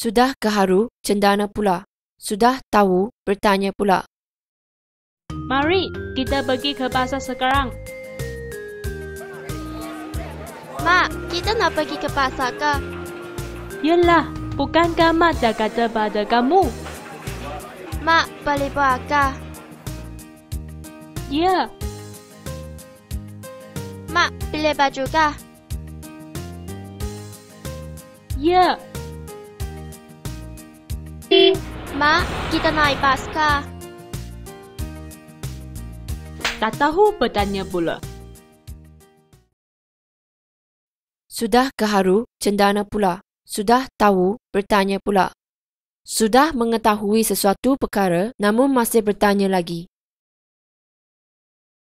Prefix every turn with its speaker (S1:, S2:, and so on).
S1: Sudah keharu, cendana pula. Sudah tahu, bertanya pula.
S2: Mari kita pergi ke pasar sekarang.
S3: Mak, kita nak pergi ke pasar ke?
S2: Yelah, bukankah Mak dah kata pada kamu?
S3: Mak, boleh buat ke?
S2: Ya,
S3: Mak, pilih baju ke?
S2: ya.
S3: Mak, kita naik bas ke?
S2: Tak tahu bertanya pula.
S1: Sudah keharu, cendana pula. Sudah tahu, bertanya pula. Sudah mengetahui sesuatu perkara namun masih bertanya lagi.